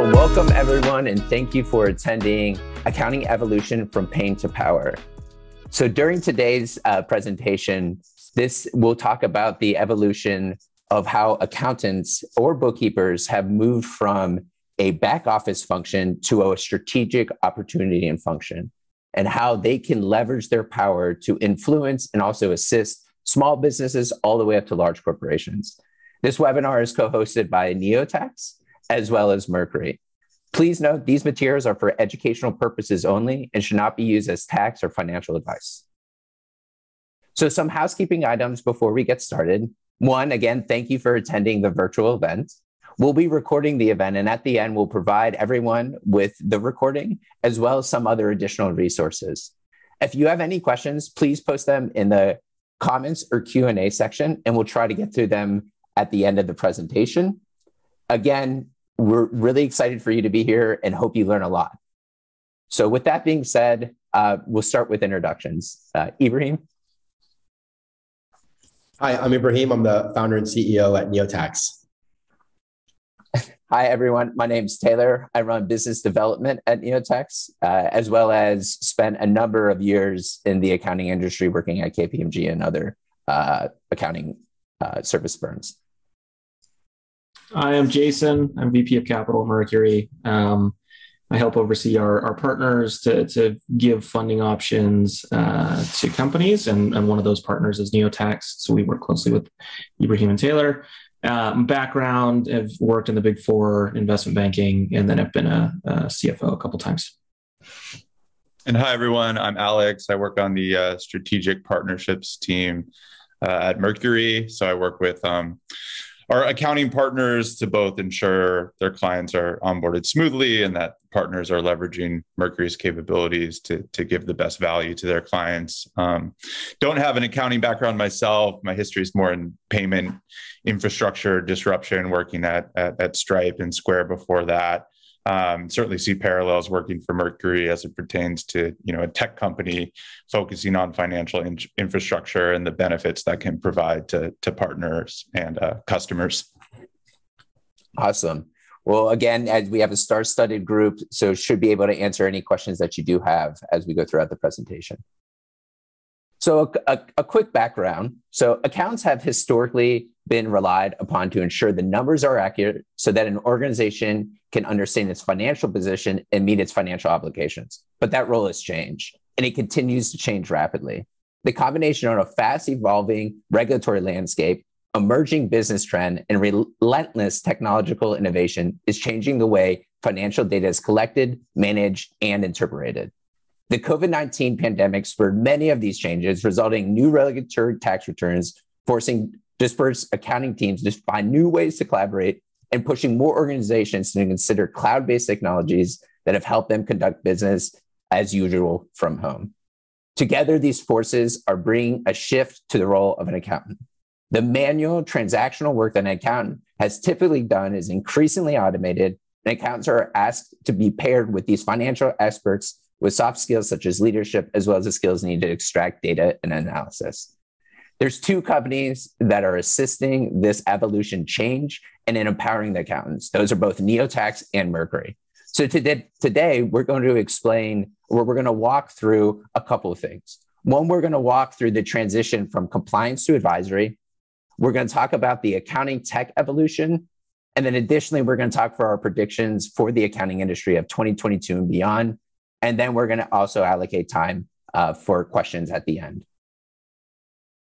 Well, welcome everyone, and thank you for attending Accounting Evolution from Pain to Power. So, during today's uh, presentation, this we'll talk about the evolution of how accountants or bookkeepers have moved from a back office function to a strategic opportunity and function, and how they can leverage their power to influence and also assist small businesses all the way up to large corporations. This webinar is co hosted by Neotax as well as Mercury. Please note these materials are for educational purposes only and should not be used as tax or financial advice. So, some housekeeping items before we get started. One, again, thank you for attending the virtual event. We'll be recording the event, and at the end, we'll provide everyone with the recording as well as some other additional resources. If you have any questions, please post them in the comments or Q&A section, and we'll try to get to them at the end of the presentation. Again, we're really excited for you to be here and hope you learn a lot. So, with that being said, uh, we'll start with introductions. Uh, Ibrahim. Hi, I'm Ibrahim. I'm the founder and CEO at Neotax. Hi, everyone. My name is Taylor. I run business development at Neotax, uh, as well as spent a number of years in the accounting industry working at KPMG and other uh, accounting uh, service firms. I am Jason. I'm VP of Capital Mercury. Um, I help oversee our, our partners to, to give funding options uh, to companies, and, and one of those partners is Neotax. So we work closely with Ibrahim and Taylor. Um, background: I've worked in the Big Four, investment banking, and then I've been a, a CFO a couple times. And hi everyone, I'm Alex. I work on the uh, strategic partnerships team uh, at Mercury. So I work with um, our accounting partners to both ensure their clients are onboarded smoothly and that partners are leveraging Mercury's capabilities to, to give the best value to their clients. Um, don't have an accounting background myself. My history is more in payment infrastructure disruption, working at, at, at Stripe and Square before that um, certainly see parallels working for Mercury as it pertains to you know a tech company focusing on financial in- infrastructure and the benefits that can provide to to partners and uh, customers. Awesome. Well, again, as we have a star-studded group, so should be able to answer any questions that you do have as we go throughout the presentation. So, a, a, a quick background. So, accounts have historically been relied upon to ensure the numbers are accurate so that an organization can understand its financial position and meet its financial obligations. But that role has changed and it continues to change rapidly. The combination of a fast evolving regulatory landscape, emerging business trend, and relentless technological innovation is changing the way financial data is collected, managed, and interpreted. The COVID 19 pandemic spurred many of these changes, resulting in new regulatory tax returns, forcing dispersed accounting teams to find new ways to collaborate and pushing more organizations to consider cloud based technologies that have helped them conduct business as usual from home. Together, these forces are bringing a shift to the role of an accountant. The manual transactional work that an accountant has typically done is increasingly automated, and accountants are asked to be paired with these financial experts with soft skills such as leadership, as well as the skills needed to extract data and analysis. There's two companies that are assisting this evolution change and in empowering the accountants. Those are both Neotax and Mercury. So today, today we're going to explain, or we're going to walk through a couple of things. One, we're going to walk through the transition from compliance to advisory. We're going to talk about the accounting tech evolution. And then additionally, we're going to talk for our predictions for the accounting industry of 2022 and beyond. And then we're going to also allocate time uh, for questions at the end.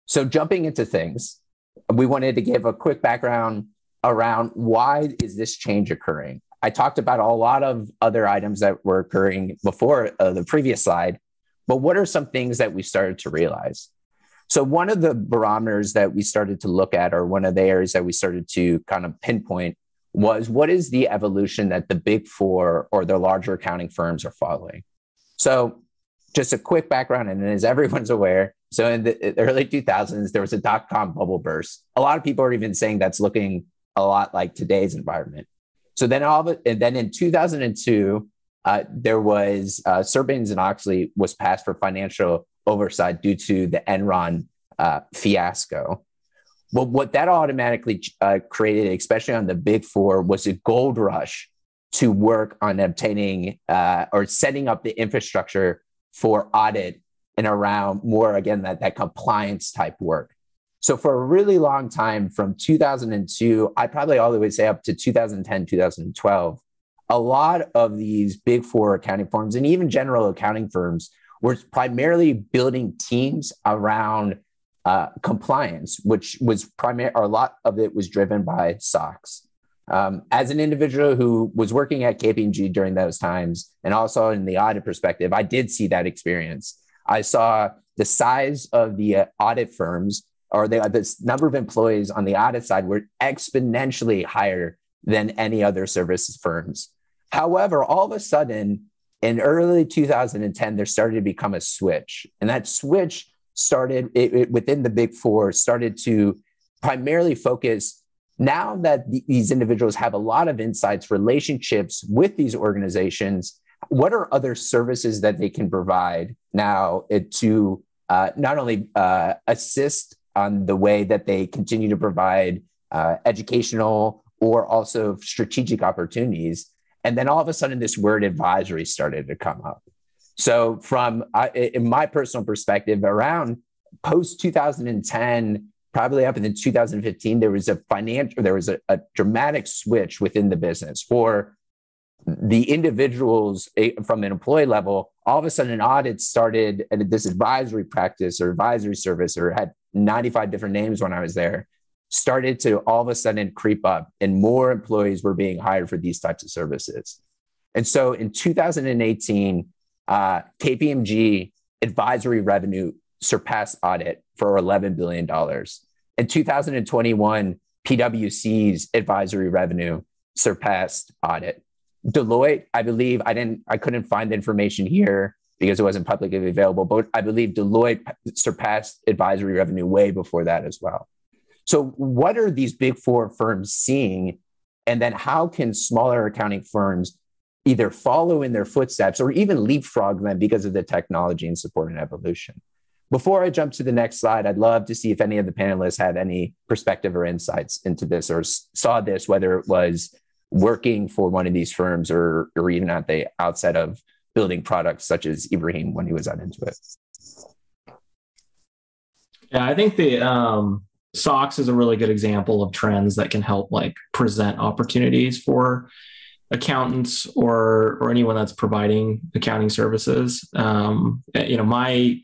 So, jumping into things, we wanted to give a quick background around why is this change occurring. I talked about a lot of other items that were occurring before uh, the previous slide, but what are some things that we started to realize? So, one of the barometers that we started to look at, or one of the areas that we started to kind of pinpoint, was what is the evolution that the big four or the larger accounting firms are following? So, just a quick background, and as everyone's aware, so in the early 2000s, there was a dot com bubble burst. A lot of people are even saying that's looking a lot like today's environment. So then all of it, and then in 2002, uh, there was uh, Sarbanes and Oxley was passed for financial oversight due to the Enron uh, fiasco. Well, what that automatically uh, created, especially on the big four, was a gold rush to work on obtaining uh, or setting up the infrastructure for audit and around more again that, that compliance type work. So for a really long time, from 2002, I probably all the way say up to 2010, 2012, a lot of these big four accounting firms and even general accounting firms were primarily building teams around uh, compliance, which was primary, or a lot of it was driven by SOX. Um, as an individual who was working at KPMG during those times, and also in the audit perspective, I did see that experience. I saw the size of the uh, audit firms or the, the number of employees on the audit side were exponentially higher than any other services firms. However, all of a sudden, in early 2010, there started to become a switch. And that switch started it, it, within the big four, started to primarily focus now that th- these individuals have a lot of insights, relationships with these organizations, what are other services that they can provide now to uh, not only uh, assist on the way that they continue to provide uh, educational or also strategic opportunities. And then all of a sudden, this word advisory started to come up. So, from in my personal perspective, around post 2010, probably up in 2015, there was a financial, there was a, a dramatic switch within the business for the individuals eh, from an employee level. All of a sudden, an audit started and this advisory practice or advisory service, or had 95 different names when I was there, started to all of a sudden creep up, and more employees were being hired for these types of services. And so in 2018, uh, KPMG advisory revenue surpassed audit for $11 billion. In 2021, PwC's advisory revenue surpassed audit. Deloitte, I believe, I didn't, I couldn't find the information here because it wasn't publicly available, but I believe Deloitte surpassed advisory revenue way before that as well. So, what are these big four firms seeing? And then, how can smaller accounting firms either follow in their footsteps or even leapfrog them because of the technology and support and evolution? Before I jump to the next slide, I'd love to see if any of the panelists have any perspective or insights into this or saw this, whether it was working for one of these firms or, or even at the outset of building products such as Ibrahim when he was at Intuit. Yeah, I think the um, SOX is a really good example of trends that can help like present opportunities for accountants or or anyone that's providing accounting services. Um, you know, my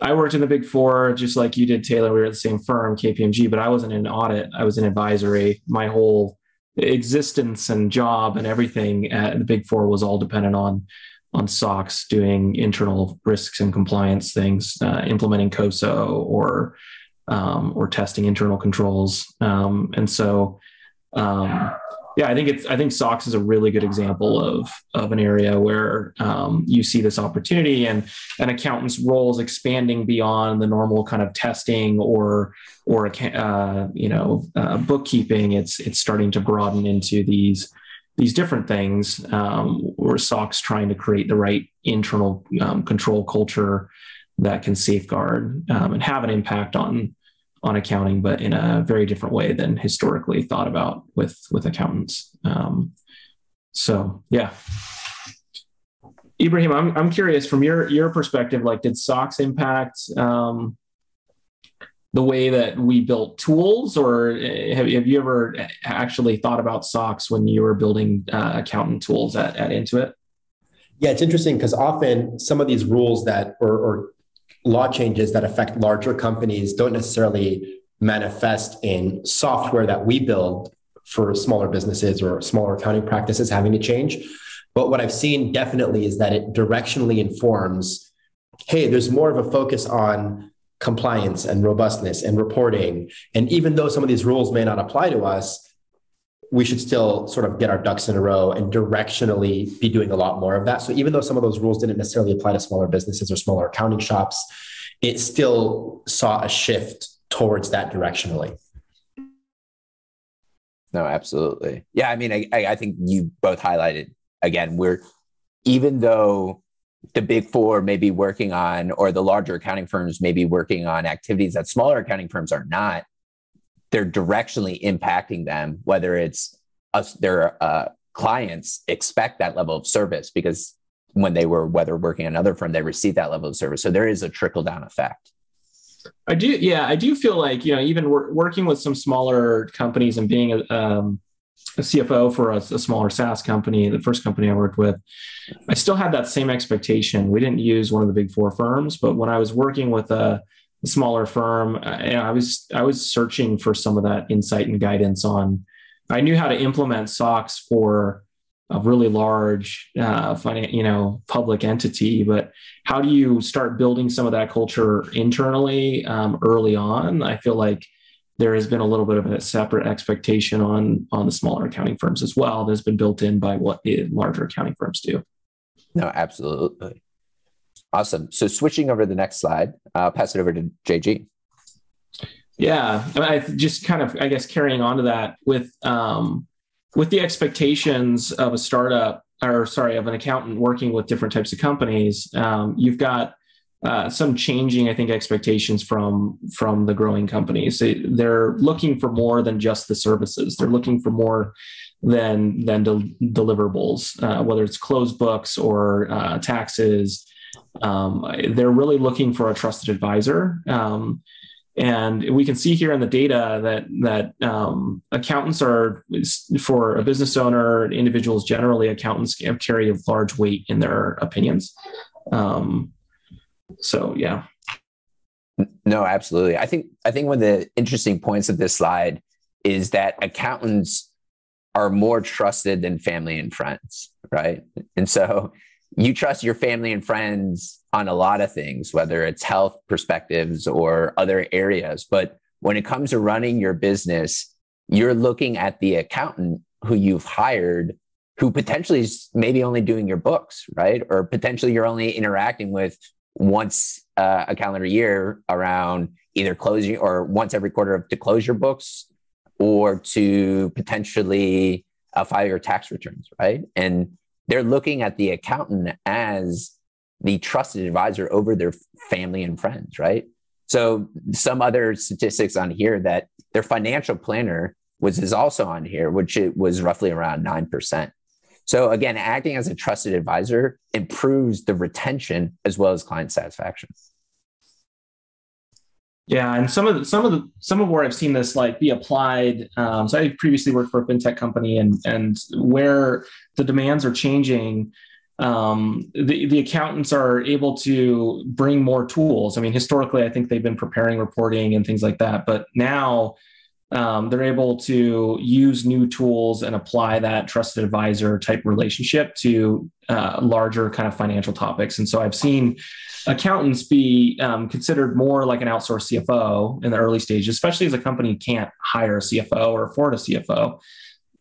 I worked in the big four just like you did, Taylor. We were at the same firm, KPMG, but I wasn't in audit. I was in advisory. My whole existence and job and everything at the big four was all dependent on on SOX doing internal risks and compliance things, uh, implementing COSO or um, or testing internal controls. Um, and so um, yeah, I think it's I think SOX is a really good example of of an area where um, you see this opportunity and an accountant's roles expanding beyond the normal kind of testing or or uh, you know uh, bookkeeping. It's it's starting to broaden into these these different things. Um, where SOX trying to create the right internal um, control culture that can safeguard um, and have an impact on on accounting, but in a very different way than historically thought about with with accountants. Um, so yeah. Ibrahim, I'm, I'm curious from your your perspective, like did SOX impact um, the way that we built tools, or eh, have, have you ever actually thought about SOX when you were building uh, accountant tools at, at Intuit? Yeah, it's interesting because often some of these rules that or, or law changes that affect larger companies don't necessarily manifest in software that we build for smaller businesses or smaller accounting practices having to change. But what I've seen definitely is that it directionally informs hey, there's more of a focus on compliance and robustness and reporting. And even though some of these rules may not apply to us, we should still sort of get our ducks in a row and directionally be doing a lot more of that. So even though some of those rules didn't necessarily apply to smaller businesses or smaller accounting shops, it still saw a shift towards that directionally. No, absolutely. Yeah, I mean, I, I think you both highlighted again. We're even though the big four may be working on, or the larger accounting firms may be working on activities that smaller accounting firms are not they're directionally impacting them, whether it's us, their uh, clients expect that level of service because when they were whether working another firm, they received that level of service. So there is a trickle down effect. I do, yeah, I do feel like you know, even working with some smaller companies and being a, um, a CFO for a, a, smaller SaaS company, the first company I worked with, I still had that same expectation. We didn't use one of the big four firms, but when I was working with a smaller firm, and I was I was searching for some of that insight and guidance on. I knew how to implement SOX for a really large uh, finan- you know public entity but how do you start building some of that culture internally um, early on? I feel like there has been a little bit of a separate expectation on on the smaller accounting firms as well that's been built in by what the larger accounting firms do. No absolutely awesome. So switching over to the next slide i'll pass it over to jg yeah I just kind of i guess carrying on to that with um, with the expectations of a startup or sorry of an accountant working with different types of companies um, you've got uh, some changing i think expectations from from the growing companies. They, they're looking for more than just the services. They're looking for more than than del- deliverables uh, whether it's closed books or uh, taxes um, they're really looking for a trusted advisor um, and we can see here in the data that that um, accountants are for a business owner, individuals generally, accountants carry a large weight in their opinions. Um, so yeah. No, absolutely. I think I think one of the interesting points of this slide is that accountants are more trusted than family and friends, right? And so you trust your family and friends on a lot of things, whether it's health perspectives or other areas. But when it comes to running your business, you're looking at the accountant who you've hired who potentially is maybe only doing your books, right? Or potentially you're only interacting with once uh, a calendar year around either closing or once every quarter to close your books or to potentially uh, file your tax returns, right? And they're looking at the accountant as the trusted advisor over their family and friends, right? So some other statistics on here that their financial planner was is also on here, which it was roughly around nine percent. So again, acting as a trusted advisor improves the retention as well as client satisfaction. Yeah, and some of the, some of the some of where I've seen this like be applied. Um, so I previously worked for a fintech company, and and where the demands are changing, um, the the accountants are able to bring more tools. I mean, historically, I think they've been preparing reporting and things like that, but now um, they're able to use new tools and apply that trusted advisor type relationship to uh, larger kind of financial topics. And so I've seen accountants be um, considered more like an outsourced CFO in the early stages, especially as a company can't hire a CFO or afford a CFO.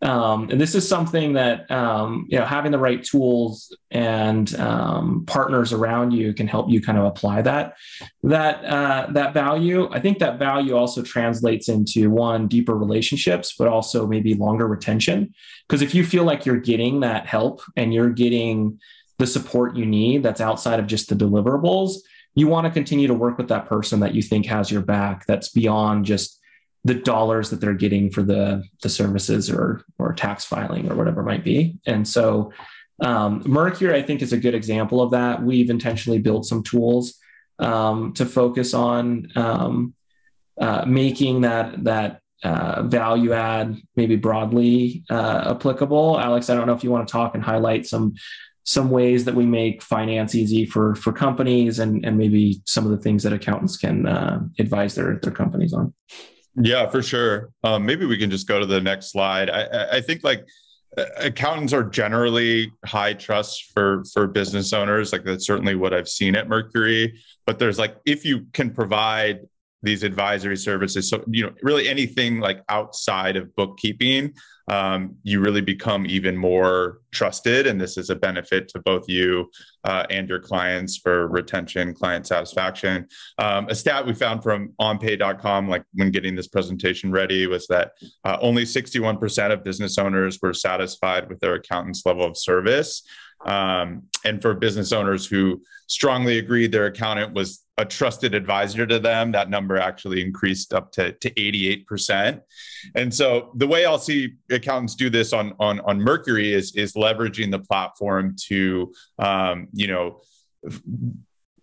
Um, and this is something that um, you know having the right tools and um, partners around you can help you kind of apply that that uh, that value. I think that value also translates into one deeper relationships, but also maybe longer retention. Because if you feel like you're getting that help and you're getting the support you need that's outside of just the deliverables, you want to continue to work with that person that you think has your back. That's beyond just the dollars that they're getting for the the services or or tax filing or whatever it might be. And so um, Mercury, I think, is a good example of that. We've intentionally built some tools um, to focus on um, uh, making that that uh, value add maybe broadly uh, applicable. Alex, I don't know if you want to talk and highlight some some ways that we make finance easy for for companies and and maybe some of the things that accountants can uh, advise their their companies on. Yeah, for sure. Um, maybe we can just go to the next slide. I, I think like accountants are generally high trust for for business owners. Like that's certainly what I've seen at Mercury. But there's like if you can provide these advisory services, so you know really anything like outside of bookkeeping, um, you really become even more trusted. And this is a benefit to both you uh, and your clients for retention, client satisfaction. Um, a stat we found from onpay.com, like when getting this presentation ready, was that uh, only 61% of business owners were satisfied with their accountant's level of service. Um, and for business owners who strongly agreed their accountant was a trusted advisor to them, that number actually increased up to, to 88%. And so the way I'll see accountants do this on, on, on Mercury is, is leveraging the platform to, um, you know,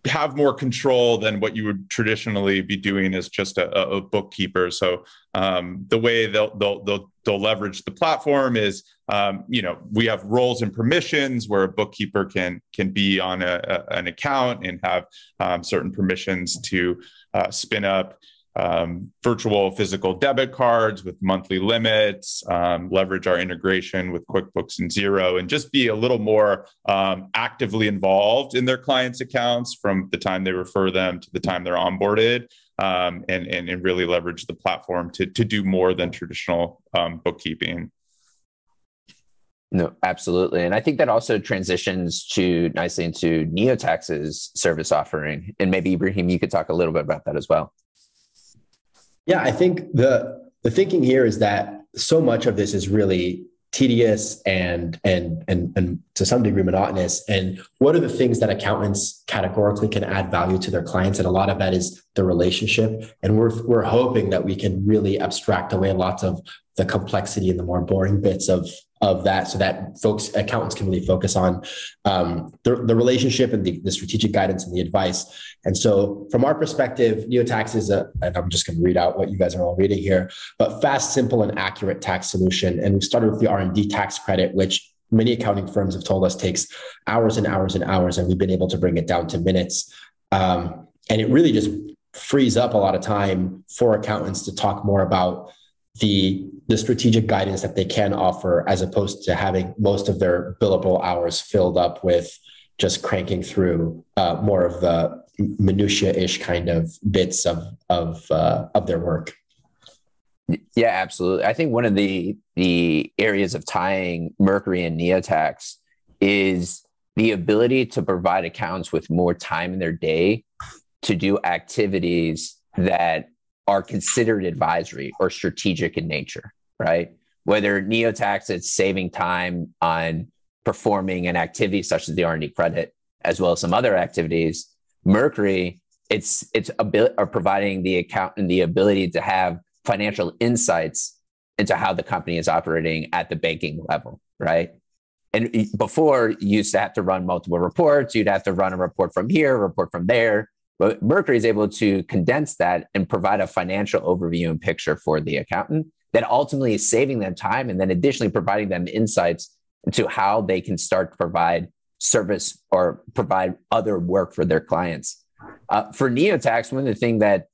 have more control than what you would traditionally be doing as just a, a bookkeeper. So um, the way they'll, they'll, they'll they'll leverage the platform is um, you know we have roles and permissions where a bookkeeper can can be on a, a an account and have um, certain permissions to uh, spin up um, virtual physical debit cards with monthly limits, um, leverage our integration with QuickBooks and Xero, and just be a little more um, actively involved in their clients' accounts from the time they refer them to the time they're onboarded, um, and, and, and really leverage the platform to to do more than traditional um, bookkeeping. No, absolutely. And I think that also transitions to nicely into NeoTax's service offering. And maybe Ibrahim, you could talk a little bit about that as well. Yeah, I think the the thinking here is that so much of this is really tedious and and and and to some degree monotonous? And what are the things that accountants categorically can add value to their clients? And a lot of that is the relationship. And we're we're hoping that we can really abstract away lots of the complexity and the more boring bits of of that so that folks accountants can really focus on um, the, the relationship and the, the strategic guidance and the advice. And so from our perspective neotax is a and i'm just going to read out what you guys are all reading here but fast simple and accurate tax solution. And we started with the r&d tax credit which many accounting firms have told us takes hours and hours and hours and we've been able to bring it down to minutes. Um, and it really just frees up a lot of time for accountants to talk more about the the strategic guidance that they can offer as opposed to having most of their billable hours filled up with just cranking through uh, more of the minutia-ish kind of bits of of uh, of their work. Yeah absolutely. I think one of the the areas of tying mercury and neotax is the ability to provide accounts with more time in their day to do activities that are considered advisory or strategic in nature, right? Whether neotax it's saving time on performing an activity such as the R&D credit, as well as some other activities, Mercury, it's it's ability or providing the accountant the ability to have financial insights into how the company is operating at the banking level, right? And before you used to have to run multiple reports, you'd have to run a report from here, report from there. But Mercury is able to condense that and provide a financial overview and picture for the accountant that ultimately is saving them time and then additionally providing them insights into how they can start to provide service or provide other work for their clients. Uh, for Neotax, one of the things that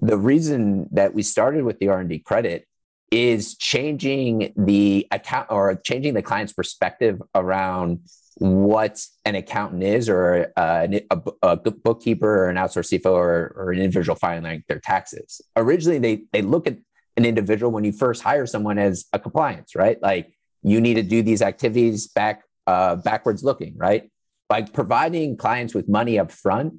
the reason that we started with the R&D credit is changing the account or changing the client's perspective around what an accountant is or uh, a, a, bookkeeper or an outsourced CFO or, or, an individual filing their taxes. Originally, they, they look at an individual when you first hire someone as a compliance, right? Like you need to do these activities back uh, backwards looking, right? By providing clients with money up front,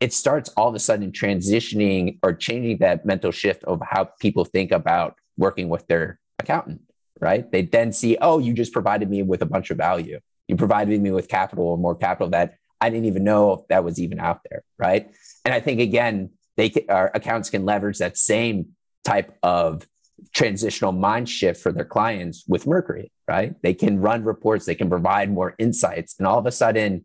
it starts all of a sudden transitioning or changing that mental shift of how people think about working with their accountant, right? They then see, oh, you just provided me with a bunch of value you provided me with capital or more capital that I didn't even know that was even out there, right? And I think again, they can, our accounts can leverage that same type of transitional mind shift for their clients with Mercury, right? They can run reports, they can provide more insights, and all of a sudden,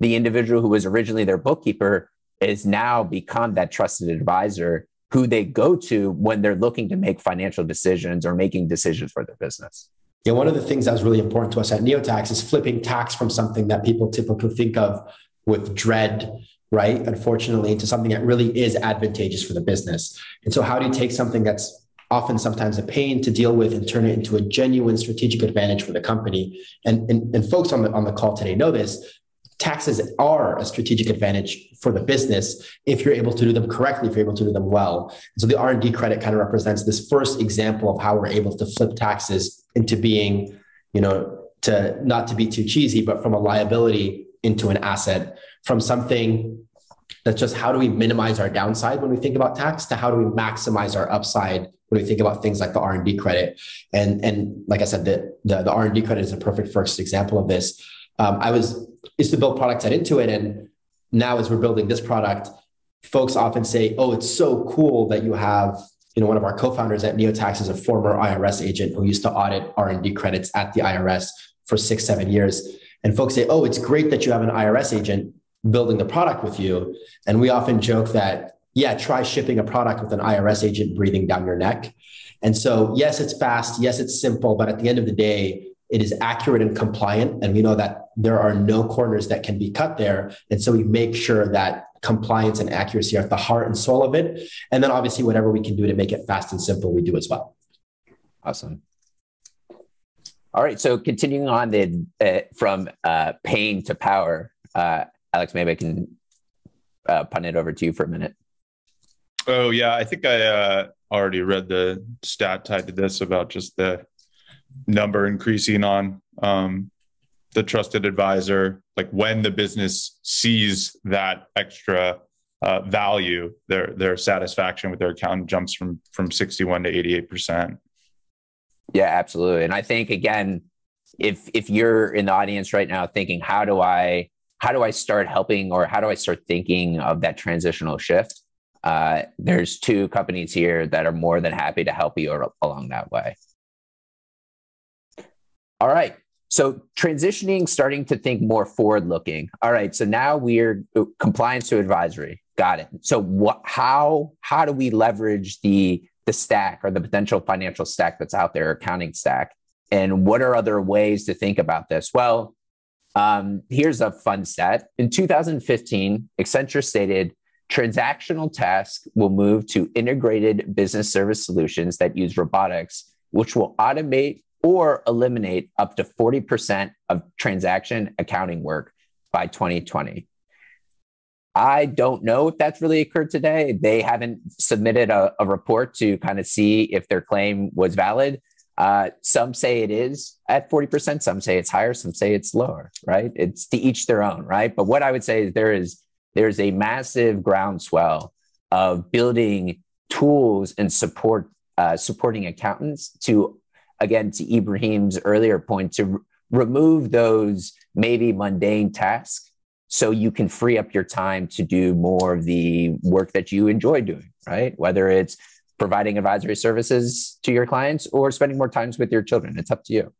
the individual who was originally their bookkeeper is now become that trusted advisor who they go to when they're looking to make financial decisions or making decisions for their business. Yeah, one of the things that was really important to us at Neotax is flipping tax from something that people typically think of with dread, right? Unfortunately, into something that really is advantageous for the business. And so, how do you take something that's often sometimes a pain to deal with and turn it into a genuine strategic advantage for the company? And, and, and folks on the, on the call today know this taxes are a strategic advantage for the business if you're able to do them correctly if you're able to do them well and so the r&d credit kind of represents this first example of how we're able to flip taxes into being you know to not to be too cheesy but from a liability into an asset from something that's just how do we minimize our downside when we think about tax to how do we maximize our upside when we think about things like the r&d credit and and like i said the, the, the r&d credit is a perfect first example of this um, I was used to build products at Intuit, and now as we're building this product, folks often say, "Oh, it's so cool that you have." You know, one of our co-founders at NeoTax is a former IRS agent who used to audit R&D credits at the IRS for six, seven years. And folks say, "Oh, it's great that you have an IRS agent building the product with you." And we often joke that, yeah, try shipping a product with an IRS agent breathing down your neck. And so, yes, it's fast. Yes, it's simple. But at the end of the day, it is accurate and compliant. And we know that there are no corners that can be cut there. And so we make sure that compliance and accuracy are at the heart and soul of it. And then obviously, whatever we can do to make it fast and simple, we do as well. Awesome. All right. So continuing on the, uh, from uh, pain to power, uh, Alex, maybe I can uh, punt it over to you for a minute. Oh yeah, I think I uh, already read the stat tied to this about just the number increasing on um, the trusted advisor. Like when the business sees that extra uh, value, their their satisfaction with their account jumps from from sixty one to eighty eight percent. Yeah, absolutely. And I think again, if if you're in the audience right now thinking, how do I how do I start helping or how do I start thinking of that transitional shift? Uh, there's two companies here that are more than happy to help you along that way. All right. So transitioning, starting to think more forward looking. All right. So now we're uh, compliance to advisory. Got it. So what, how, how do we leverage the, the stack or the potential financial stack that's out there, accounting stack? And what are other ways to think about this? Well, um, here's a fun stat. In 2015, Accenture stated transactional tasks will move to integrated business service solutions that use robotics, which will automate or eliminate up to 40% of transaction accounting work by 2020. I don't know if that's really occurred today. They haven't submitted a, a report to kind of see if their claim was valid. Uh, some say it is at 40%, some say it's higher, some say it's lower, right? It's to each their own, right? But what I would say is there is there's a massive groundswell of building tools and support uh, supporting accountants to again, to Ibrahim's earlier point, to r- remove those maybe mundane tasks so you can free up your time to do more of the work that you enjoy doing, right? Whether it's providing advisory services to your clients or spending more times with your children, it's up to you.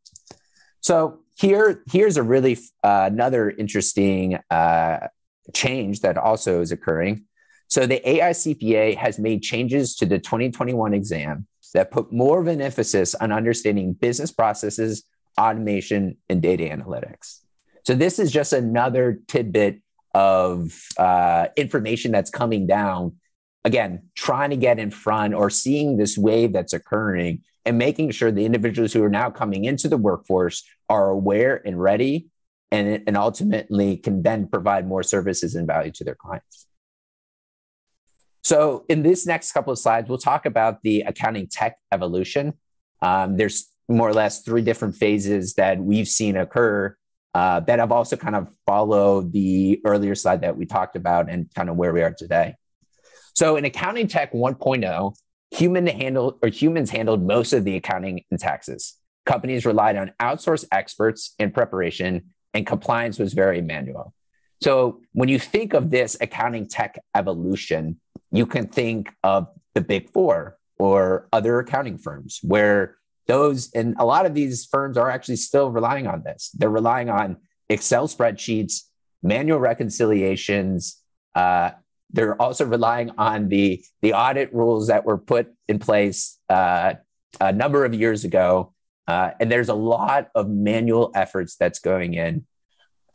So here, here's a really uh, another interesting uh, change that also is occurring. So the AICPA has made changes to the 2021 exam that put more of an emphasis on understanding business processes, automation, and data analytics. So, this is just another tidbit of uh, information that's coming down. Again, trying to get in front or seeing this wave that's occurring and making sure the individuals who are now coming into the workforce are aware and ready and, and ultimately can then provide more services and value to their clients. So, in this next couple of slides, we'll talk about the accounting tech evolution. Um, there's more or less three different phases that we've seen occur uh, that have also kind of followed the earlier slide that we talked about and kind of where we are today. So, in accounting tech 1.0, human or humans handled most of the accounting and taxes. Companies relied on outsourced experts in preparation, and compliance was very manual. So, when you think of this accounting tech evolution, you can think of the big four or other accounting firms where those and a lot of these firms are actually still relying on this. They're relying on excel spreadsheets manual reconciliations uh, they're also relying on the the audit rules that were put in place uh, a number of years ago. Uh, and there's a lot of manual efforts that's going in.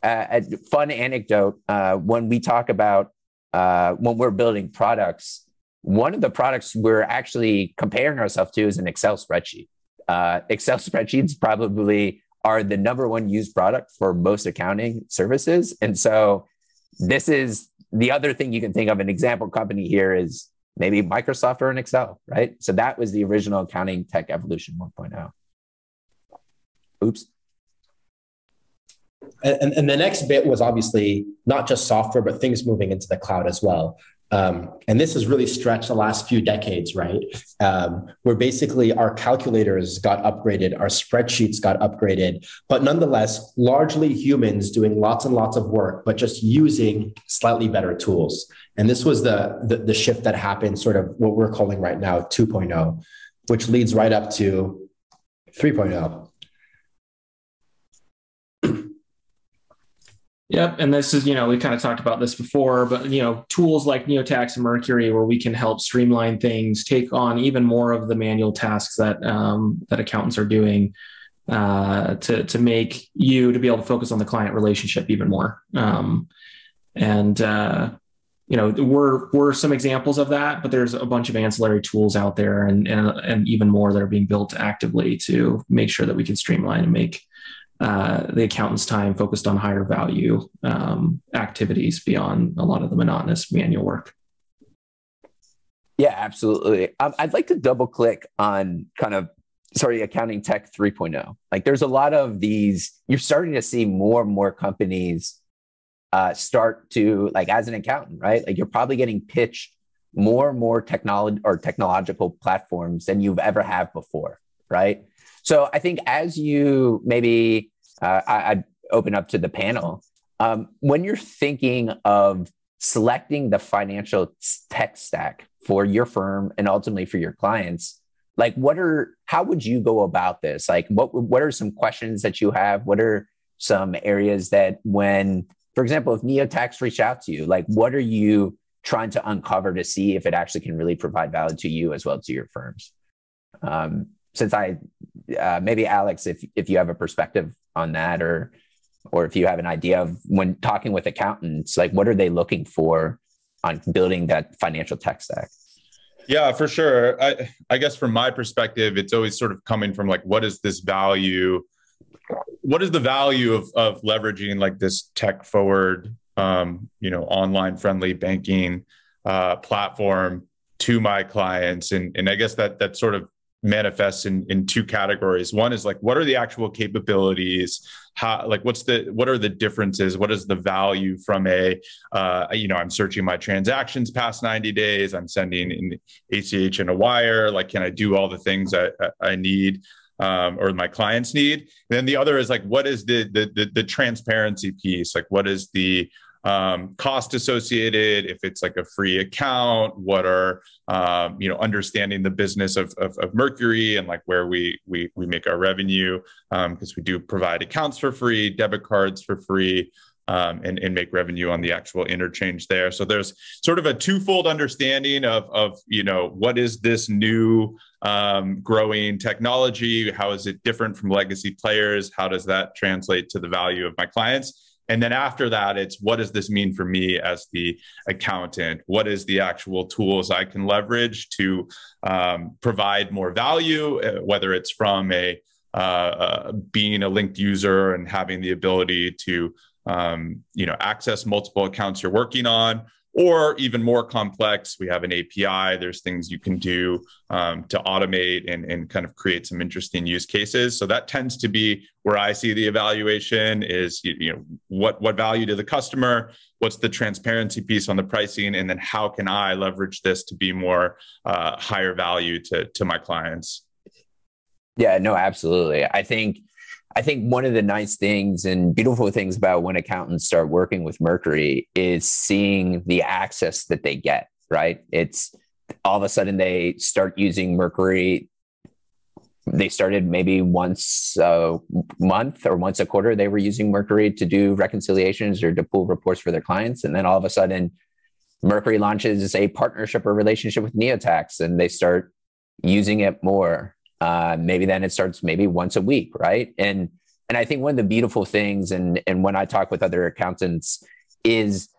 Uh, a fun anecdote uh, when we talk about uh, when we're building products, one of the products we're actually comparing ourselves to is an Excel spreadsheet. Uh, Excel spreadsheets probably are the number one used product for most accounting services. And so this is the other thing you can think of an example company here is maybe Microsoft or an Excel, right? So that was the original accounting tech evolution 1.0. Oops. And, and the next bit was obviously not just software, but things moving into the cloud as well. um, and this has really stretched the last few decades, right? Um, where basically our calculators got upgraded, our spreadsheets got upgraded, but nonetheless, largely humans doing lots and lots of work, but just using slightly better tools. And this was the, the, the shift that happened, sort of what we're calling right now 2.0, which leads right up to 3.0. Yep. And this is, you know, we kind of talked about this before, but, you know, tools like NeoTax and Mercury, where we can help streamline things, take on even more of the manual tasks that, um, that accountants are doing uh, to, to make you to be able to focus on the client relationship even more. Um, and, uh, you know, we're, we're some examples of that, but there's a bunch of ancillary tools out there and, and, and even more that are being built actively to make sure that we can streamline and make uh, the accountant's time focused on higher value um, activities beyond a lot of the monotonous manual work. Yeah, absolutely. Um, I'd like to double click on kind of sorry accounting tech 3.0 like there's a lot of these you're starting to see more and more companies uh, start to like as an accountant right like you're probably getting pitched more and more technology or technological platforms than you've ever have before right so I think as you maybe uh, I, would open up to the panel. Um, when you're thinking of selecting the financial tech stack for your firm and ultimately for your clients like what are how would you go about this? Like what what are some questions that you have? What are some areas that when for example if neotax reach out to you like what are you trying to uncover to see if it actually can really provide value to you as well as to your firms? Um, since I uh, maybe Alex, if if you have a perspective on that, or or if you have an idea of when talking with accountants, like what are they looking for on building that financial tech stack? Yeah, for sure. I I guess from my perspective, it's always sort of coming from like what is this value? What is the value of of leveraging like this tech forward, um, you know, online friendly banking uh, platform to my clients? And and I guess that that sort of manifests in in two categories. One is like what are the actual capabilities? How like what's the what are the differences? What is the value from a uh, you know i'm searching my transactions past 90 days. I'm sending an ach and a wire. Like can i do all the things i i need um, or my clients need? And then the other is like what is the, the the the transparency piece? Like what is the um, cost associated, if it's like a free account, what are um, you know understanding the business of, of, of, Mercury and like where we we we make our revenue because um, we do provide accounts for free, debit cards for free. Um, and, and make revenue on the actual interchange there. So there's sort of a twofold understanding of, of you know what is this new um, growing technology? How is it different from legacy players? How does that translate to the value of my clients? And then after that, it's what does this mean for me as the accountant? What is the actual tools I can leverage to um, provide more value, uh, whether it's from a uh, uh, being a linked user and having the ability to um, you know access multiple accounts you're working on, or even more complex, we have an API. There's things you can do um, to automate and, and kind of create some interesting use cases. So that tends to be where I see the evaluation is, you know, what, what value to the customer? What's the transparency piece on the pricing? And then how can I leverage this to be more uh, higher value to, to my clients? Yeah, no, absolutely. I think I think one of the nice things and beautiful things about when accountants start working with Mercury is seeing the access that they get, right? It's all of a sudden they start using Mercury. They started maybe once a month or once a quarter, they were using Mercury to do reconciliations or to pull reports for their clients. And then all of a sudden, Mercury launches a partnership or relationship with Neotax and they start using it more uh, maybe then it starts maybe once a week, right? And and I think one of the beautiful things, and and when I talk with other accountants, is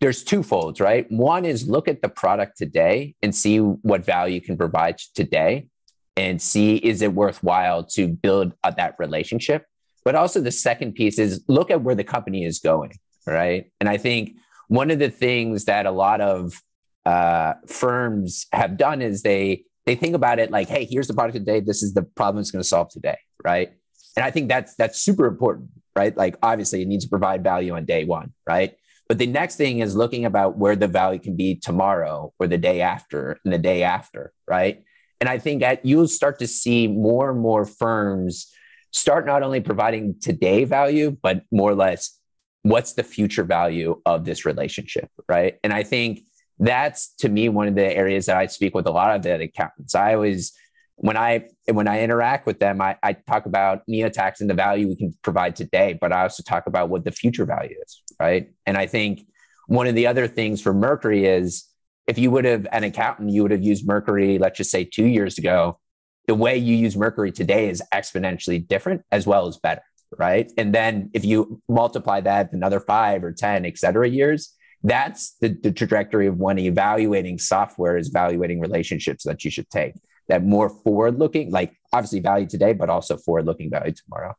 there's two folds, right? One is look at the product today and see what value you can provide today, and see is it worthwhile to build that relationship. But also the second piece is look at where the company is going, right? And I think one of the things that a lot of uh, firms have done is they they think about it like, hey, here's the product today. This is the problem it's going to solve today, right? And I think that's that's super important, right? Like obviously it needs to provide value on day one, right? But the next thing is looking about where the value can be tomorrow or the day after and the day after, right? And I think that you'll start to see more and more firms start not only providing today value, but more or less what's the future value of this relationship, right? And I think that's to me one of the areas that I speak with a lot of the accountants. I always when I when I interact with them, I, I talk about neotax and the value we can provide today, but I also talk about what the future value is, right? And I think one of the other things for Mercury is if you would have an accountant, you would have used Mercury, let's just say two years ago. The way you use Mercury today is exponentially different as well as better, right? And then if you multiply that another five or 10, et cetera, years, that's the, the trajectory of when evaluating software is evaluating relationships that you should take that more forward looking, like obviously value today, but also forward looking value tomorrow.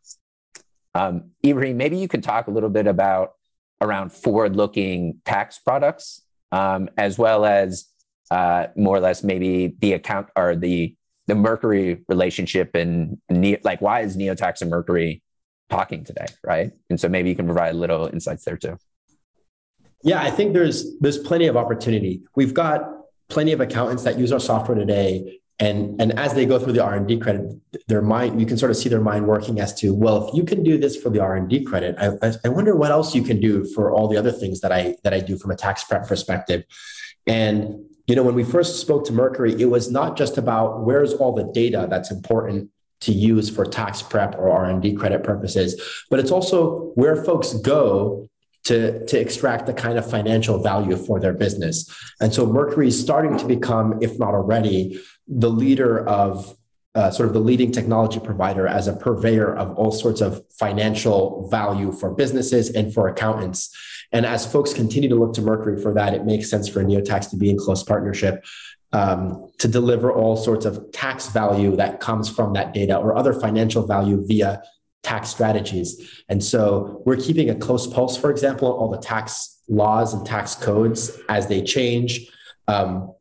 Um, Ibrahim, maybe you can talk a little bit about around forward looking tax products, um, as well as uh, more or less maybe the account or the the Mercury relationship and ne- like why is Neotax and Mercury talking today, right? And so maybe you can provide a little insights there too. Yeah, I think there's there's plenty of opportunity. We've got plenty of accountants that use our software today and and as they go through the r&d credit their mind you can sort of see their mind working as to well if you can do this for the r&d credit I, I wonder what else you can do for all the other things that i that i do from a tax prep perspective and you know when we first spoke to mercury it was not just about where's all the data that's important to use for tax prep or r&d credit purposes but it's also where folks go to, to extract the kind of financial value for their business. And so Mercury is starting to become, if not already, the leader of uh, sort of the leading technology provider as a purveyor of all sorts of financial value for businesses and for accountants. And as folks continue to look to Mercury for that, it makes sense for Neotax to be in close partnership um, to deliver all sorts of tax value that comes from that data or other financial value via tax strategies. And so we're keeping a close pulse, for example, on all the tax laws and tax codes as they change. Um,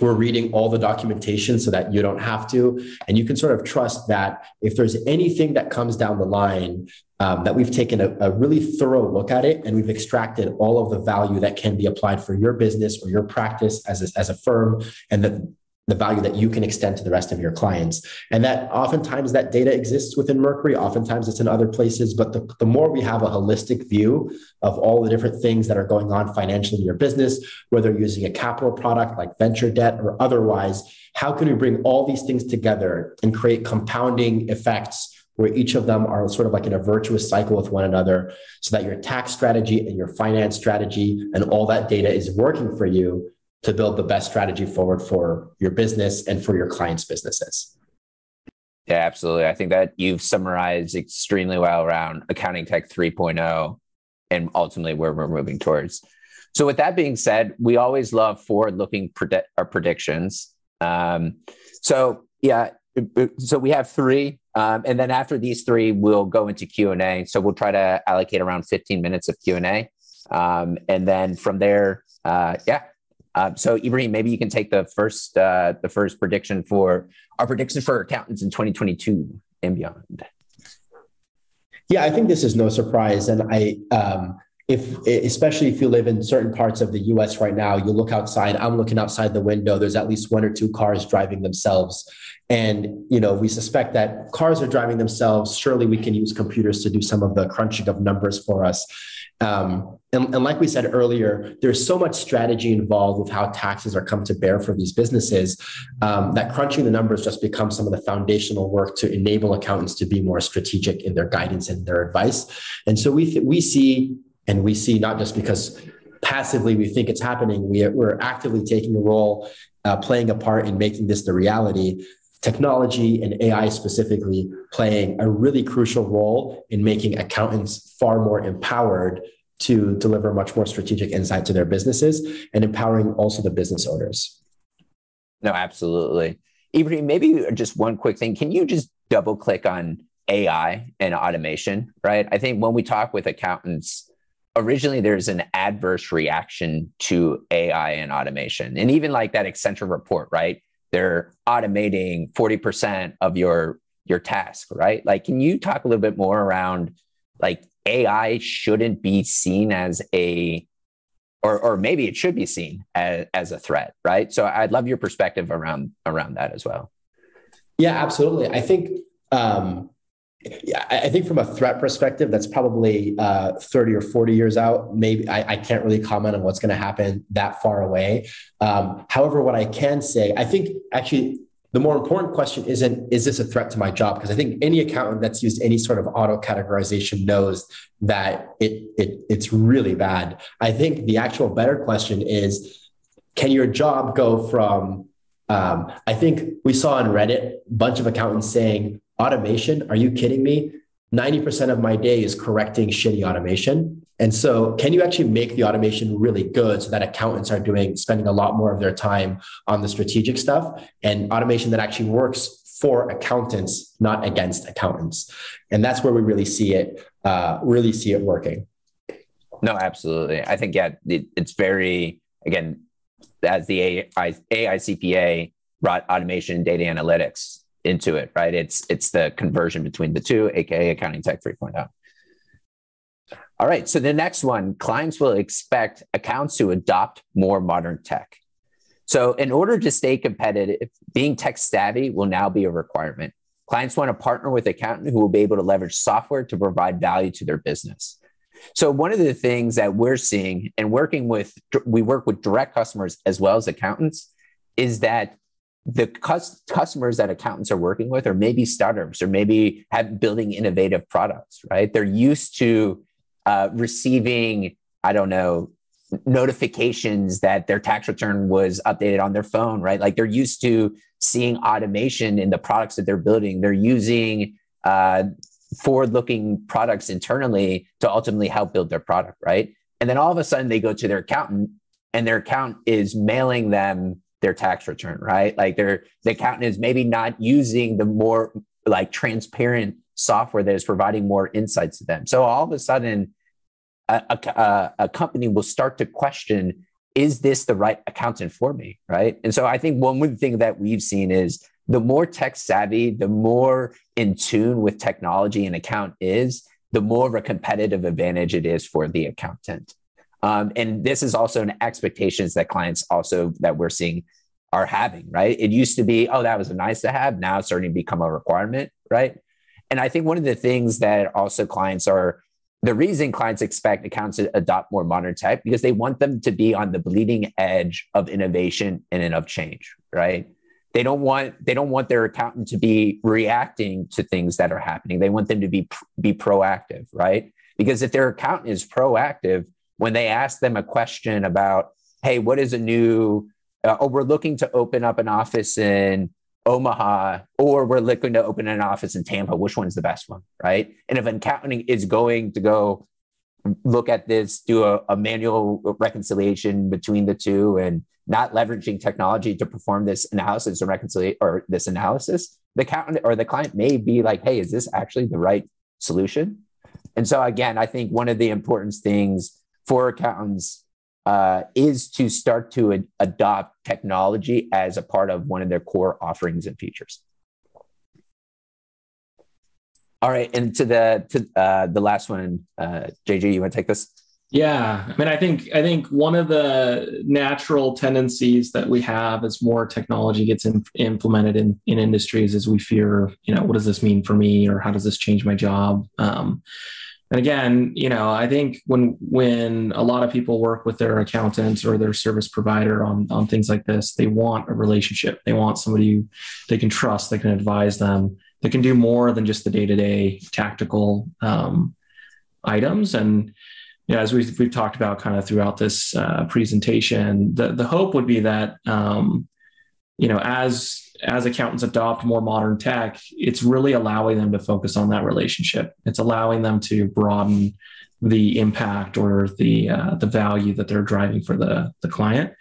we're reading all the documentation so that you don't have to. And you can sort of trust that if there's anything that comes down the line, um, that we've taken a, a, really thorough look at it and we've extracted all of the value that can be applied for your business or your practice as a, as a firm and that the value that you can extend to the rest of your clients. And that oftentimes that data exists within Mercury, oftentimes it's in other places. But the, the more we have a holistic view of all the different things that are going on financially in your business, whether using a capital product like venture debt or otherwise, how can we bring all these things together and create compounding effects? Where each of them are sort of like in a virtuous cycle with one another, so that your tax strategy and your finance strategy and all that data is working for you to build the best strategy forward for your business and for your clients' businesses. Yeah, absolutely. I think that you've summarized extremely well around accounting tech 3.0 and ultimately where we're moving towards. So, with that being said, we always love forward-looking predict our predictions. Um, so, yeah, so we have three, um, and then after these three, we'll go into Q and A. So we'll try to allocate around 15 minutes of Q and A, um, and then from there, uh, yeah, uh, so Ibrahim, maybe you can take the first uh, the first prediction for our prediction for accountants in 2022 and beyond. Yeah, I think this is no surprise, and I um, if especially if you live in certain parts of the U.S. right now, you look outside. I'm looking outside the window. There's at least one or two cars driving themselves, and you know we suspect that cars are driving themselves. Surely we can use computers to do some of the crunching of numbers for us. Um, and, and, like we said earlier, there's so much strategy involved with how taxes are come to bear for these businesses um, that crunching the numbers just becomes some of the foundational work to enable accountants to be more strategic in their guidance and their advice. And so we th- we see, and we see not just because passively we think it's happening, we, we're actively taking a role, uh, playing a part in making this the reality technology and AI specifically playing a really crucial role in making accountants far more empowered to deliver much more strategic insight to their businesses and empowering also the business owners. No, absolutely. Ibrahim, maybe just one quick thing. Can you just double click on AI and automation, right? I think when we talk with accountants, originally there's an adverse reaction to AI and automation. And even like that Accenture report, right? They're automating 40% of your your task right like can you talk a little bit more around like ai shouldn't be seen as a or or maybe it should be seen as, as a threat, right? So I'd love your perspective around around that as well. Yeah, absolutely. I think um, yeah, I think from a threat perspective, that's probably uh, 30 or 40 years out. Maybe I, I can't really comment on what's going to happen that far away. Um, however, what I can say, I think actually the more important question isn't, is this a threat to my job? Because I think any accountant that's used any sort of auto categorization knows that it, it, it's really bad. I think the actual better question is, can your job go from, um, I think we saw on Reddit, a bunch of accountants saying, automation, are you kidding me? 90% of my day is correcting shitty automation. And so, can you actually make the automation really good so that accountants are doing, spending a lot more of their time on the strategic stuff and automation that actually works for accountants, not against accountants? And that's where we really see it, uh, really see it working. No, absolutely. I think, yeah, it, it's very, again, as the AI, AICPA brought automation data analytics into it, right? It's it's the conversion between the two, aka accounting tech 3.0. All right, so the next one, clients will expect accounts to adopt more modern tech. So in order to stay competitive, being tech savvy will now be a requirement. Clients want to partner with accountant who will be able to leverage software to provide value to their business. So one of the things that we're seeing and working with, we work with direct customers as well as accountants, is that the cus- customers that accountants are working with are maybe startups or maybe have building innovative products right? They're used to uh, receiving i don't know notifications that their tax return was updated on their phone right? Like they're used to seeing automation in the products that they're building. They're using uh, forward looking products internally to ultimately help build their product right? And then all of a sudden they go to their accountant and their account is mailing them their tax return, right? Like their the accountant is maybe not using the more like transparent software that is providing more insights to them. So all of a sudden, a, a, a company will start to question: Is this the right accountant for me? Right? And so I think one thing that we've seen is the more tech savvy, the more in tune with technology an account is, the more of a competitive advantage it is for the accountant. Um, and this is also an expectations that clients also that we're seeing are having, right? It used to be, oh, that was a nice to have. Now it's starting to become a requirement, right? And I think one of the things that also clients are the reason clients expect accounts to adopt more modern tech because they want them to be on the bleeding edge of innovation and of change, right? They don't want they don't want their accountant to be reacting to things that are happening. They want them to be be proactive, right? Because if their accountant is proactive, when they ask them a question about, hey, what is a new, uh, oh, we're looking to open up an office in Omaha, or we're looking to open an office in Tampa, which one's the best one, right? And if accounting is going to go look at this, do a, a manual reconciliation between the two, and not leveraging technology to perform this analysis or reconciliate or this analysis, the accountant or the client may be like, "Hey, is this actually the right solution?" And so, again, I think one of the important things for accountants uh, is to start to ad- adopt technology as a part of one of their core offerings and features. All right, and to the to uh, the last one, uh, JJ, you want to take this? Yeah, I mean, I think I think one of the natural tendencies that we have as more technology gets in, implemented in in industries is we fear, you know, what does this mean for me, or how does this change my job? Um, and again, you know, I think when when a lot of people work with their accountant or their service provider on on things like this, they want a relationship. They want somebody who they can trust, they can advise them, they can do more than just the day to day tactical um, items. And you know, as we've, we've talked about kind of throughout this uh, presentation, the the hope would be that um, you know as as accountants adopt more modern tech, it's really allowing them to focus on that relationship. It's allowing them to broaden the impact or the uh, the value that they're driving for the the client.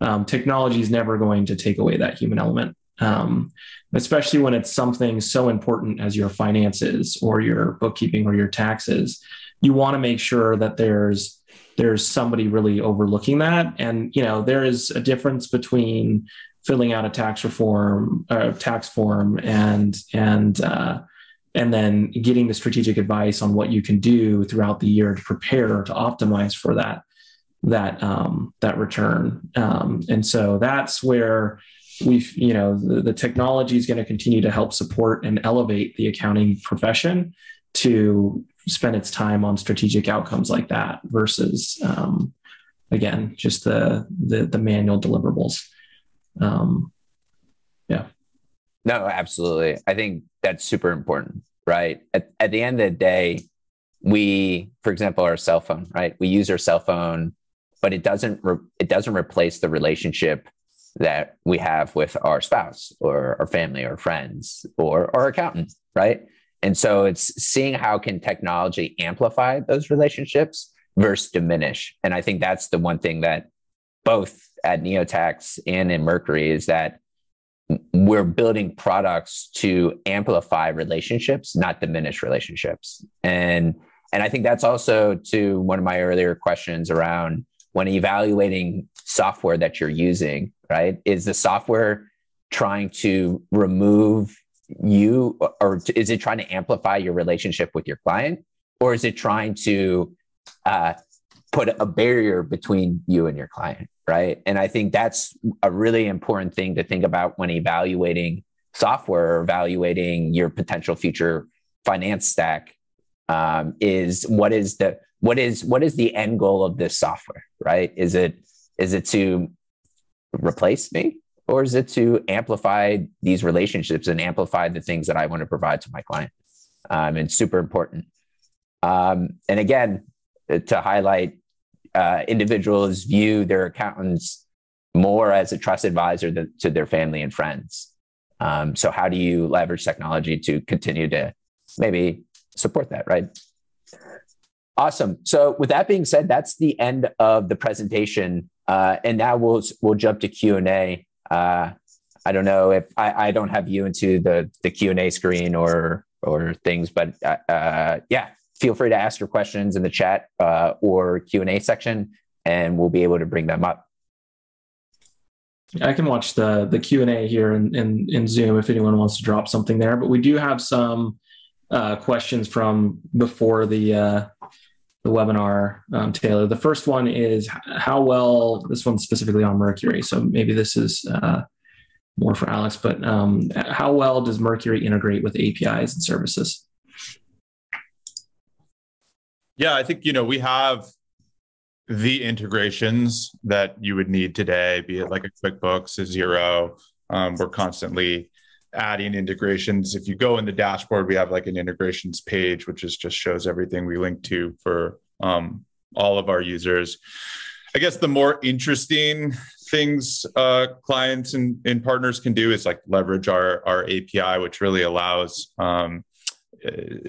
Um, technology is never going to take away that human element, um, especially when it's something so important as your finances or your bookkeeping or your taxes. You want to make sure that there's there's somebody really overlooking that, and you know there is a difference between filling out a tax reform uh, tax form and and uh, and then getting the strategic advice on what you can do throughout the year to prepare to optimize for that that um, that return. Um, and so that's where we've you know the, the technology is going to continue to help support and elevate the accounting profession to spend its time on strategic outcomes like that versus um, again just the, the the manual deliverables um, yeah. No absolutely. I think that's super important right? At, at the end of the day we for example our cell phone right? We use our cell phone but it doesn't re- it doesn't replace the relationship that we have with our spouse or our family or friends or our accountant right? And so it's seeing how can technology amplify those relationships versus diminish. And i think that's the one thing that both at neotax and in mercury is that we're building products to amplify relationships not diminish relationships. And and i think that's also to one of my earlier questions around when evaluating software that you're using, right? Is the software trying to remove you or is it trying to amplify your relationship with your client? Or is it trying to uh, put a barrier between you and your client right? And i think that's a really important thing to think about when evaluating software or evaluating your potential future finance stack um, is what is the what is what is the end goal of this software right? Is it is it to replace me or is it to amplify these relationships and amplify the things that i want to provide to my client? Um, and super important. Um, and again to highlight uh, individuals view their accountants more as a trust advisor to, to their family and friends um, so how do you leverage technology to continue to maybe support that right Awesome. So with that being said, that's the end of the presentation, uh, and now we'll we'll jump to Q and A. Uh, I don't know if I, I don't have you into the the Q and A screen or or things, but uh, uh, yeah, feel free to ask your questions in the chat uh, or Q and A section, and we'll be able to bring them up. I can watch the the Q and A here in, in, in Zoom if anyone wants to drop something there. But we do have some uh, questions from before the uh, the webinar, um, Taylor. The first one is how well, this one's specifically on Mercury. So maybe this is uh, more for Alex, but um, how well does Mercury integrate with APIs and services? Yeah, I think, you know, we have the integrations that you would need today, be it like a QuickBooks, a Xero. Um, we're constantly adding integrations. If you go in the dashboard, we have like an integrations page, which is just shows everything we link to for um, all of our users. I guess the more interesting things uh, clients and, and, partners can do is like leverage our, our API, which really allows um,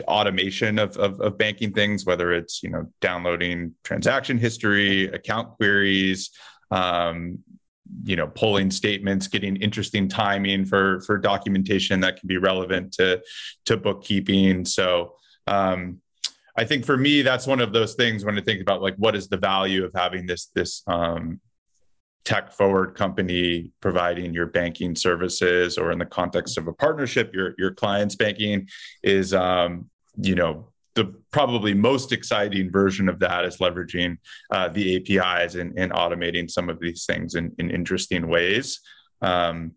automation of, of, of, banking things, whether it's you know downloading transaction history, account queries, um, you know pulling statements getting interesting timing for for documentation that can be relevant to to bookkeeping. So um, i think for me that's one of those things when i think about like what is the value of having this this um, tech forward company providing your banking services or in the context of a partnership your your clients banking is um, you know the probably most exciting version of that is leveraging uh, the APIs and, and, automating some of these things in, in interesting ways. Um,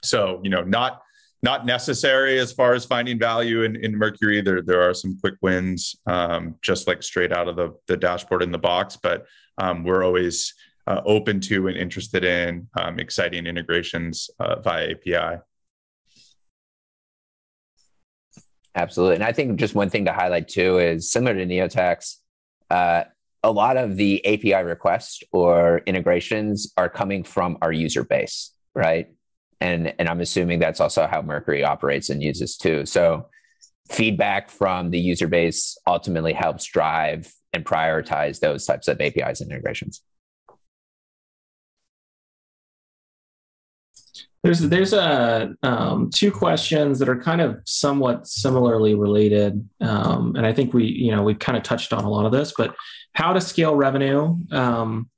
so, you know, not not necessary as far as finding value in, in Mercury. There there are some quick wins, um, just like straight out of the, the dashboard in the box. But um, we're always uh, open to and interested in um, exciting integrations uh, via API. Absolutely. And I think just one thing to highlight too is similar to Neotax, uh, a lot of the API requests or integrations are coming from our user base, right? And, and I'm assuming that's also how Mercury operates and uses too. So feedback from the user base ultimately helps drive and prioritize those types of APIs and integrations. There's there's a um, two questions that are kind of somewhat similarly related, um, and I think we you know we kind of touched on a lot of this, but how to scale revenue um,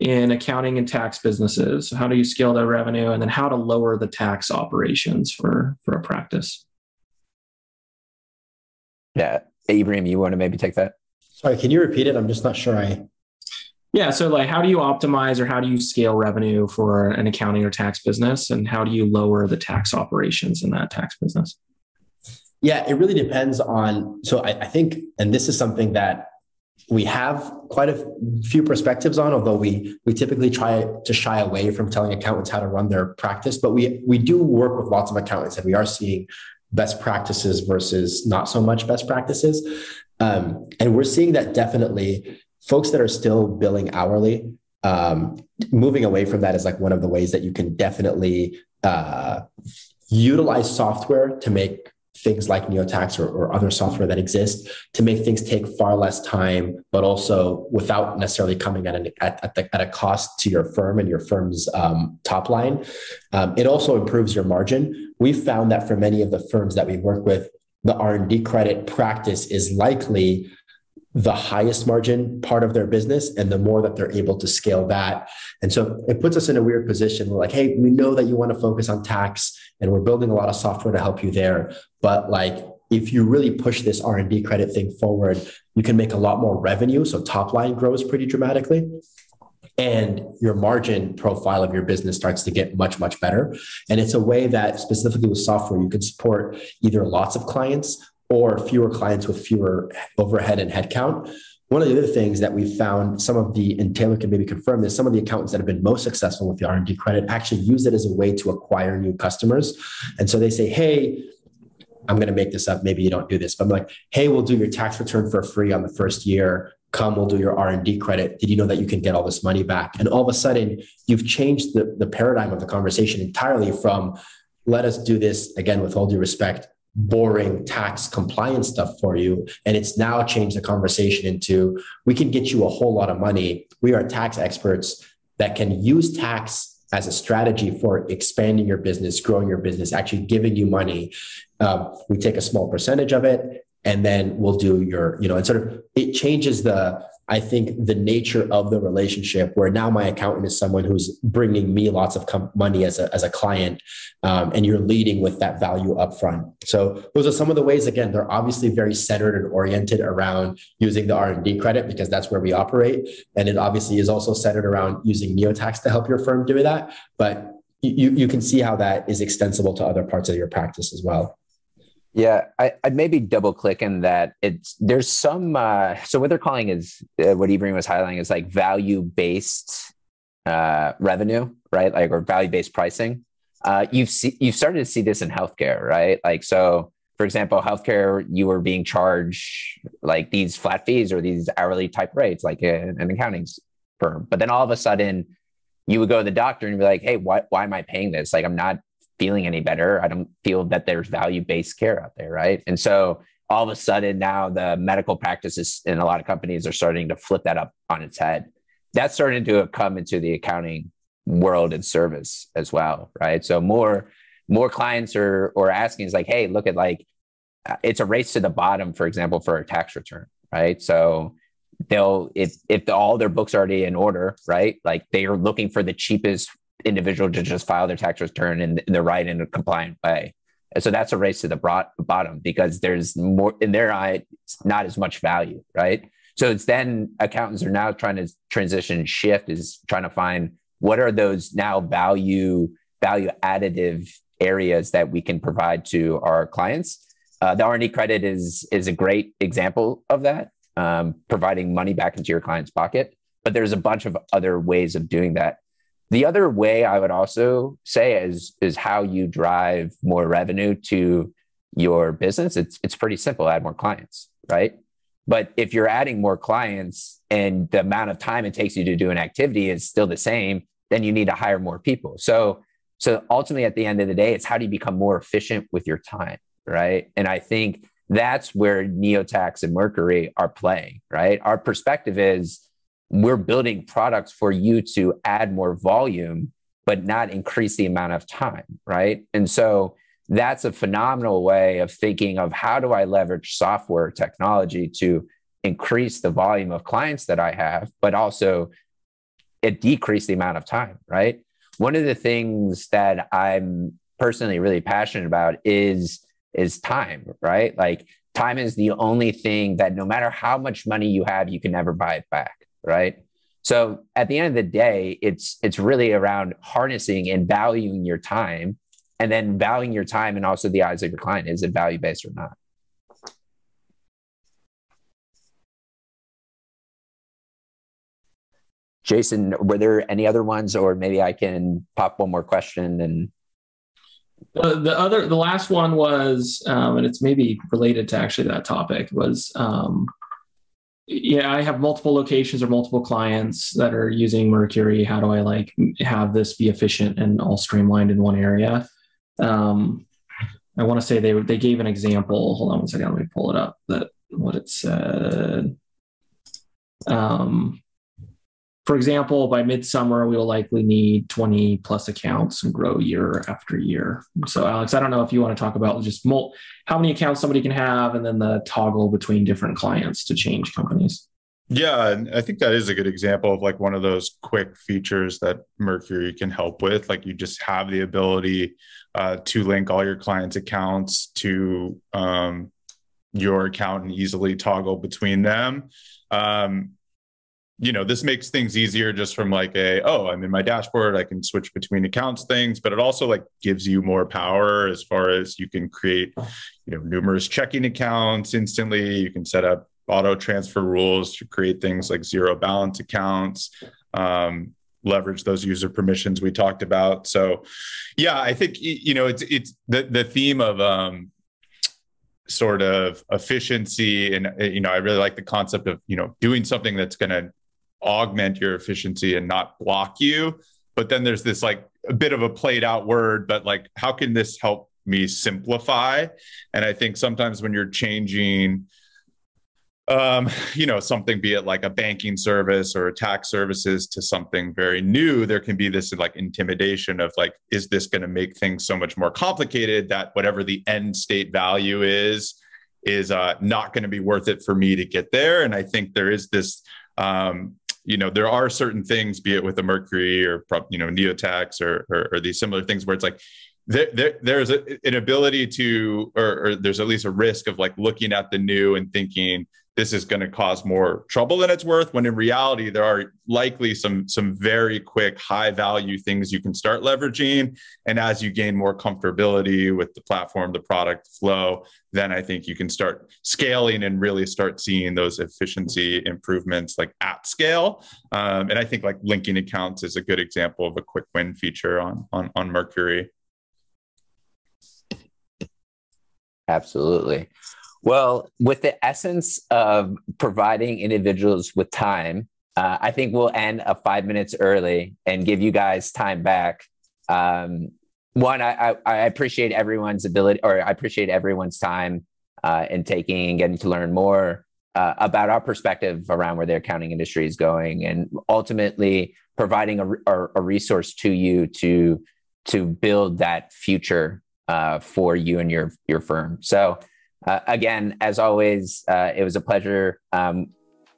in accounting and tax businesses? How do you scale their revenue, and then how to lower the tax operations for for a practice? Yeah, Ibrahim, you want to maybe take that? Sorry, can you repeat it? I'm just not sure I Yeah. So, like, how do you optimize or how do you scale revenue for an accounting or tax business? And how do you lower the tax operations in that tax business? Yeah, it really depends on. So, I, I think, and this is something that we have quite a few perspectives on, although we we typically try to shy away from telling accountants how to run their practice. But we we do work with lots of accountants, and we are seeing best practices versus not so much best practices. Um, and we're seeing that definitely folks that are still billing hourly, um, moving away from that is like one of the ways that you can definitely uh, utilize software to make things like NeoTax or, or, other software that exist to make things take far less time, but also without necessarily coming at, an, at, at, the, at a cost to your firm and your firm's um, top line. Um, it also improves your margin. We've found that for many of the firms that we work with, the R&D credit practice is likely the highest margin part of their business and the more that they're able to scale that. And so it puts us in a weird position. We're like, hey, we know that you want to focus on tax and we're building a lot of software to help you there. But like if you really push this R&D credit thing forward, you can make a lot more revenue. So top line grows pretty dramatically. And your margin profile of your business starts to get much, much better. And it's a way that specifically with software, you can support either lots of clients or fewer clients with fewer overhead and headcount. One of the other things that we found, some of the, and Taylor can maybe confirm this, some of the accountants that have been most successful with the R&D credit actually use it as a way to acquire new customers. And so they say, hey, I'm going to make this up. Maybe you don't do this, but I'm like, hey, we'll do your tax return for free on the first year. Come, we'll do your R&D credit. Did you know that you can get all this money back? And all of a sudden, you've changed the, the paradigm of the conversation entirely from let us do this again with all due respect boring tax compliance stuff for you. And it's now changed the conversation into we can get you a whole lot of money. We are tax experts that can use tax as a strategy for expanding your business, growing your business, actually giving you money. Uh, we take a small percentage of it and then we'll do your, you know, and sort of it changes the I think the nature of the relationship, where now my accountant is someone who's bringing me lots of com- money as a, as a client, um, and you're leading with that value upfront. So those are some of the ways. Again, they're obviously very centered and oriented around using the R and D credit because that's where we operate, and it obviously is also centered around using NeoTax to help your firm do that. But you you can see how that is extensible to other parts of your practice as well. Yeah, I, would maybe double click in that it's there's some uh, so what they're calling is uh, what Ibrahim was highlighting is like value based uh, revenue, right? Like or value based pricing. Uh, you've see, you've started to see this in healthcare, right? Like so, for example, healthcare you were being charged like these flat fees or these hourly type rates, like a, an accounting firm, but then all of a sudden you would go to the doctor and be like, hey, why why am I paying this? Like I'm not feeling any better. I don't feel that there's value based care out there, right? And so all of a sudden now the medical practices in a lot of companies are starting to flip that up on its head. That's starting to come into the accounting world and service as well, right? So more more clients are or asking is like, hey, look at like uh, it's a race to the bottom, for example, for a tax return, right? So they'll if if the, all their books are already in order, right? Like they are looking for the cheapest individual to just file their tax return in, the right and in a compliant way. And so that's a race to the bottom because there's more in their eye, not as much value, right? So it's then accountants are now trying to transition shift is trying to find what are those now value value additive areas that we can provide to our clients. Uh, the R&D credit is is a great example of that, um, providing money back into your client's pocket. But there's a bunch of other ways of doing that. The other way I would also say is is how you drive more revenue to your business. It's it's pretty simple. Add more clients, right? But if you're adding more clients and the amount of time it takes you to do an activity is still the same, then you need to hire more people. So so ultimately at the end of the day, it's how do you become more efficient with your time, right? And I think that's where NeoTax and Mercury are playing, right? Our perspective is we're building products for you to add more volume, but not increase the amount of time, right? And so that's a phenomenal way of thinking of how do I leverage software technology to increase the volume of clients that I have, but also it decrease the amount of time, right? One of the things that I'm personally really passionate about is is time, right? Like time is the only thing that no matter how much money you have, you can never buy it back right? So at the end of the day, it's it's really around harnessing and valuing your time, and then valuing your time and also the eyes of your client. Is it value based or not? Jason, were there any other ones, or maybe I can pop one more question and. Uh, the other, the last one was, um, and it's maybe related to actually that topic was, um, yeah, I have multiple locations or multiple clients that are using Mercury. How do I like have this be efficient and all streamlined in one area? Um, I want to say they they gave an example. Hold on one second, let me pull it up. That what it said. Um, for example, by midsummer, we will likely need 20 plus accounts and grow year after year. So, Alex, I don't know if you want to talk about just mul- how many accounts somebody can have and then the toggle between different clients to change companies. Yeah, and I think that is a good example of like one of those quick features that Mercury can help with. Like you just have the ability uh, to link all your clients' accounts to um, your account and easily toggle between them. Um, you know this makes things easier just from like a oh i'm in my dashboard i can switch between accounts things but it also like gives you more power as far as you can create you know numerous checking accounts instantly. You can set up auto transfer rules to create things like zero balance accounts um, leverage those user permissions we talked about. So yeah i think you know it's it's the the theme of um sort of efficiency and you know i really like the concept of you know doing something that's going to augment your efficiency and not block you. But then there's this like a bit of a played out word, but like, how can this help me simplify? And I think sometimes when you're changing, um, you know, something, be it like a banking service or a tax services to something very new, there can be this like intimidation of like, is this going to make things so much more complicated that whatever the end state value is, is uh, not going to be worth it for me to get there. And I think there is this um, you know there are certain things be it with a mercury or you know neotax or, or, or these similar things where it's like there, there, there's a, an ability to or, or, there's at least a risk of like looking at the new and thinking this is going to cause more trouble than it's worth when in reality there are likely some some very quick high value things you can start leveraging. And as you gain more comfortability with the platform the product flow then i think you can start scaling and really start seeing those efficiency improvements like at scale. Um, and i think like linking accounts is a good example of a quick win feature on on, on mercury absolutely well, with the essence of providing individuals with time, uh, I think we'll end a five minutes early and give you guys time back. Um, one, I, I, I, appreciate everyone's ability, or I appreciate everyone's time uh, in taking and getting to learn more uh, about our perspective around where the accounting industry is going, and ultimately providing a, a, a resource to you to to build that future uh, for you and your your firm. So uh, again, as always, uh, it was a pleasure. Um,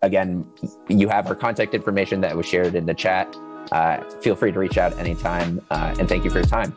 again, you have our contact information that was shared in the chat. Uh, feel free to reach out anytime, uh, and thank you for your time.